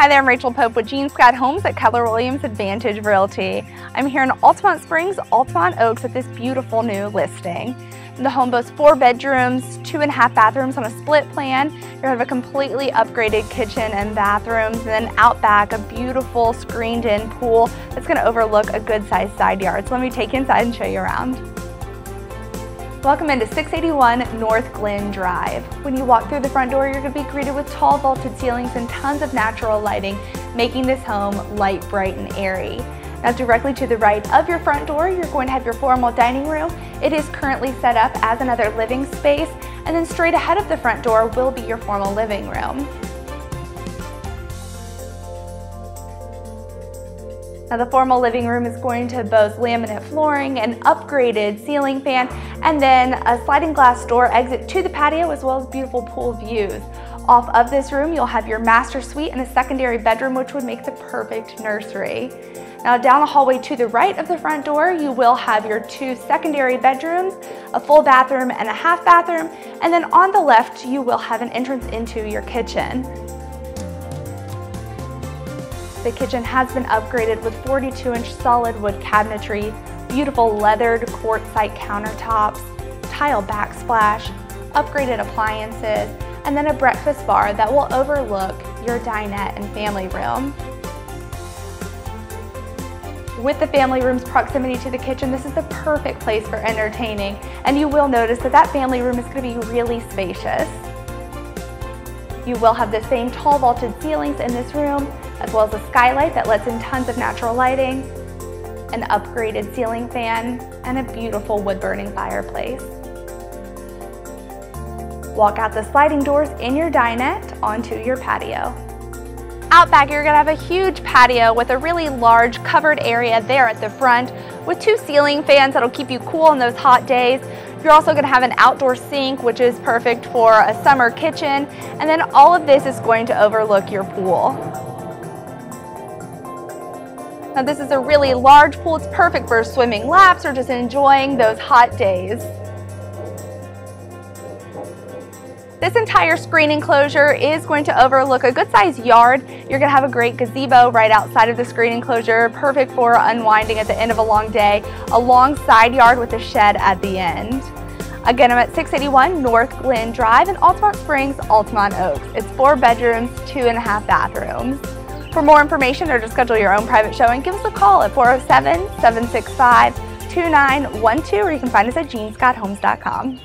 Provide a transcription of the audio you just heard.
Hi there, I'm Rachel Pope with Jean Scott Homes at Keller Williams Advantage Realty. I'm here in Altamonte Springs, Altamonte Oaks at this beautiful new listing. The home boasts four bedrooms, two and a half bathrooms on a split plan. You're have a completely upgraded kitchen and bathrooms, and then out back, a beautiful screened in pool that's gonna overlook a good sized side yard. So let me take you inside and show you around. Welcome into 681 North Glenn Drive. When you walk through the front door, you're going to be greeted with tall vaulted ceilings and tons of natural lighting, making this home light, bright, and airy. Now directly to the right of your front door, you're going to have your formal dining room. It is currently set up as another living space, and then straight ahead of the front door will be your formal living room. Now the formal living room is going to boast laminate flooring, an upgraded ceiling fan, and then a sliding glass door exit to the patio as well as beautiful pool views. Off of this room, you'll have your master suite and a secondary bedroom, which would make the perfect nursery. Now down the hallway to the right of the front door, you will have your two secondary bedrooms, a full bathroom and a half bathroom, and then on the left, you will have an entrance into your kitchen. The kitchen has been upgraded with 42 inch solid wood cabinetry, beautiful leathered quartzite countertops, tile backsplash, upgraded appliances, and then a breakfast bar that will overlook your dinette and family room. With the family room's proximity to the kitchen, this is the perfect place for entertaining, and you will notice that that family room is going to be really spacious. You will have the same tall vaulted ceilings in this room, as well as a skylight that lets in tons of natural lighting, an upgraded ceiling fan, and a beautiful wood-burning fireplace. Walk out the sliding doors in your dinette onto your patio. Out back, you're gonna have a huge patio with a really large covered area there at the front with two ceiling fans that'll keep you cool on those hot days. You're also gonna have an outdoor sink, which is perfect for a summer kitchen. And then all of this is going to overlook your pool. Now this is a really large pool. It's perfect for swimming laps or just enjoying those hot days. This entire screen enclosure is going to overlook a good sized yard. You're gonna have a great gazebo right outside of the screen enclosure, perfect for unwinding at the end of a long day, a long side yard with a shed at the end. Again, I'm at 681 North Glenn Drive in Altamonte Springs, Altamonte Oaks. It's four bedrooms, two and a half bathrooms. For more information or to schedule your own private showing, give us a call at 407-765-2912 or you can find us at jeanscotthomes.com.